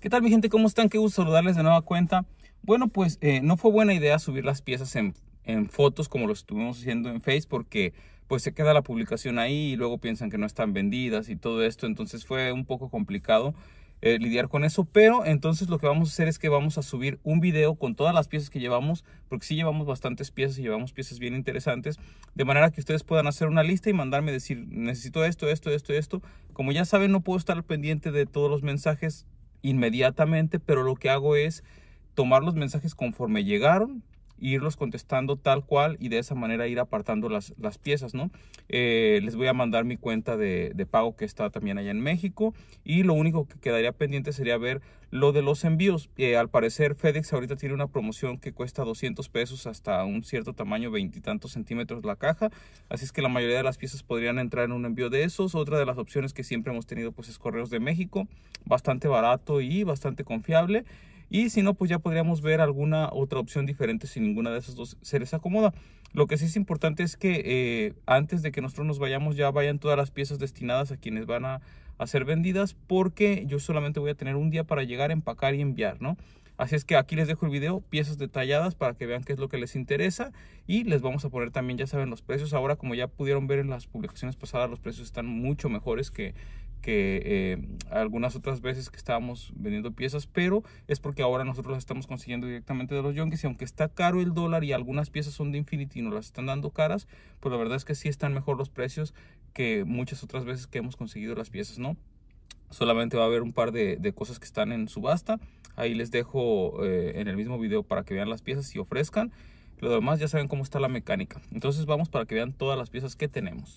¿Qué tal mi gente? ¿Cómo están? Qué gusto saludarles de nueva cuenta. Bueno, pues eh, no fue buena idea subir las piezas en, fotos como lo estuvimos haciendo en Facebook porque pues se queda la publicación ahí y luego piensan que no están vendidas y todo esto. Entonces fue un poco complicado. Eh, lidiar con eso, pero entonces lo que vamos a hacer es que vamos a subir un video con todas las piezas que llevamos, porque sí llevamos bastantes piezas y llevamos piezas bien interesantes, de manera que ustedes puedan hacer una lista y mandarme decir, necesito esto, esto, esto, esto. Como ya saben, no puedo estar pendiente de todos los mensajes inmediatamente, pero lo que hago es tomar los mensajes conforme llegaron, irlos contestando tal cual y de esa manera ir apartando las, las piezas, ¿no? Eh, les voy a mandar mi cuenta de, de, pago que está también allá en México y lo único que quedaría pendiente sería ver lo de los envíos. Eh, al parecer FedEx ahorita tiene una promoción que cuesta 200 pesos hasta un cierto tamaño, veintitantos centímetros la caja, así es que la mayoría de las piezas podrían entrar en un envío de esos. Otra de las opciones que siempre hemos tenido pues es Correos de México, bastante barato y bastante confiable. Y si no, pues ya podríamos ver alguna otra opción diferente si ninguna de esas dos se les acomoda. Lo que sí es importante es que eh, antes de que nosotros nos vayamos ya vayan todas las piezas destinadas a quienes van a, a ser vendidas porque yo solamente voy a tener un día para llegar, empacar y enviar, ¿no? Así es que aquí les dejo el video, piezas detalladas para que vean qué es lo que les interesa y les vamos a poner también, ya saben, los precios. Ahora, como ya pudieron ver en las publicaciones pasadas, los precios están mucho mejores que, que eh, algunas otras veces que estábamos vendiendo piezas, pero es porque ahora nosotros las estamos consiguiendo directamente de los Yonkis y aunque está caro el dólar y algunas piezas son de Infinity y nos las están dando caras, pues la verdad es que sí están mejor los precios que muchas otras veces que hemos conseguido las piezas, ¿no? Solamente va a haber un par de, de cosas que están en subasta. Ahí les dejo eh, en el mismo video para que vean las piezas y ofrezcan. Lo demás ya saben cómo está la mecánica. Entonces vamos para que vean todas las piezas que tenemos.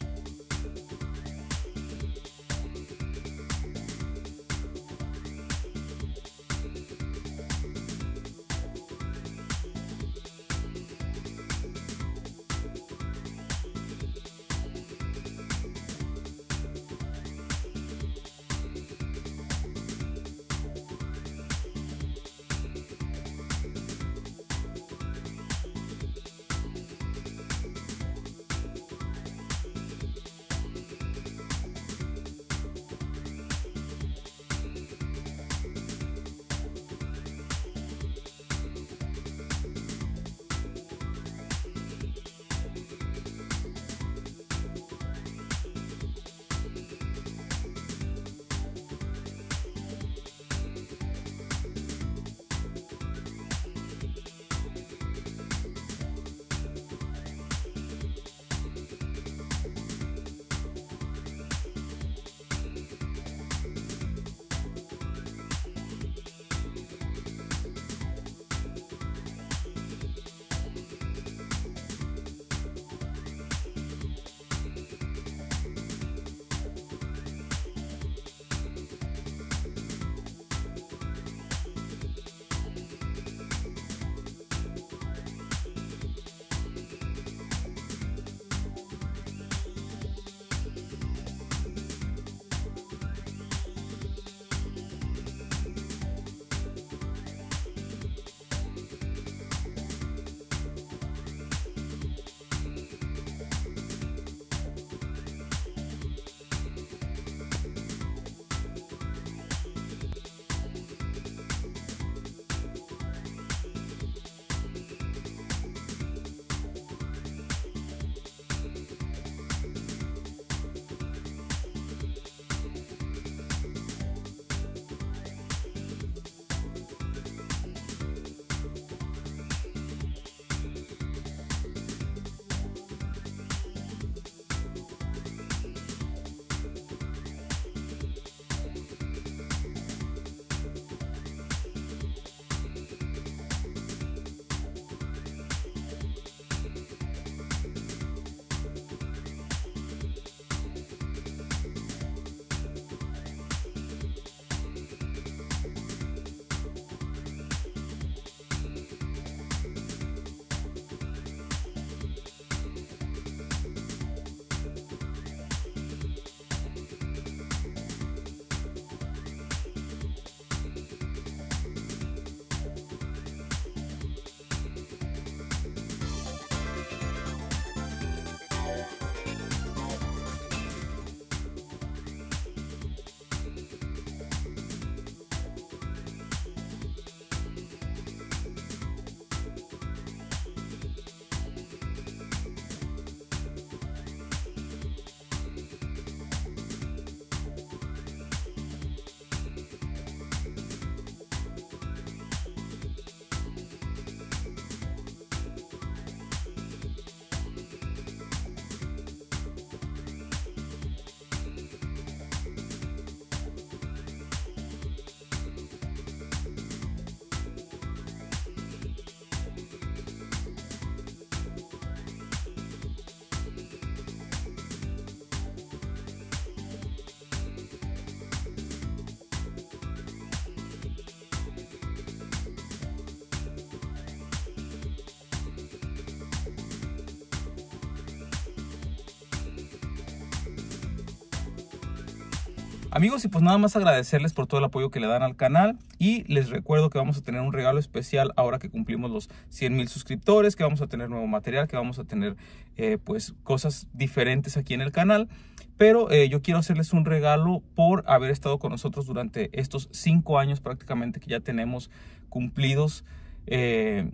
Amigos, y pues nada más agradecerles por todo el apoyo que le dan al canal y les recuerdo que vamos a tener un regalo especial ahora que cumplimos los 100 mil suscriptores, que vamos a tener nuevo material, que vamos a tener eh, pues cosas diferentes aquí en el canal. Pero eh, yo quiero hacerles un regalo por haber estado con nosotros durante estos cinco años prácticamente que ya tenemos cumplidos eh,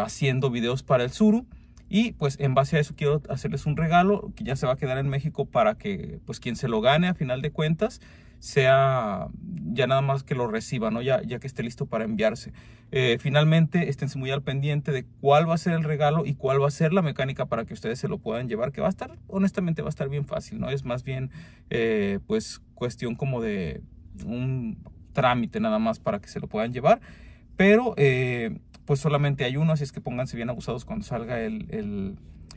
haciendo videos para el Suru. Y pues en base a eso quiero hacerles un regalo que ya se va a quedar en México para que pues quien se lo gane a final de cuentas sea ya nada más que lo reciba, ¿no? Ya, ya que esté listo para enviarse. Eh, finalmente, estén muy al pendiente de cuál va a ser el regalo y cuál va a ser la mecánica para que ustedes se lo puedan llevar, que va a estar, honestamente, va a estar bien fácil, ¿no? Es más bien, eh, pues, cuestión como de un trámite nada más para que se lo puedan llevar. Pero, eh, pues solamente hay uno, así es que pónganse bien abusados cuando salga el,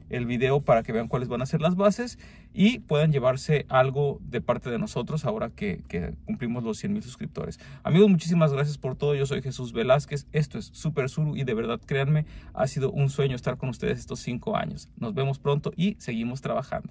el, video para que vean cuáles van a ser las bases y puedan llevarse algo de parte de nosotros ahora que, cumplimos los 100 mil suscriptores. Amigos, muchísimas gracias por todo. Yo soy Jesús Velázquez. Esto es Super Suru y de verdad, créanme, ha sido un sueño estar con ustedes estos cinco años. Nos vemos pronto y seguimos trabajando.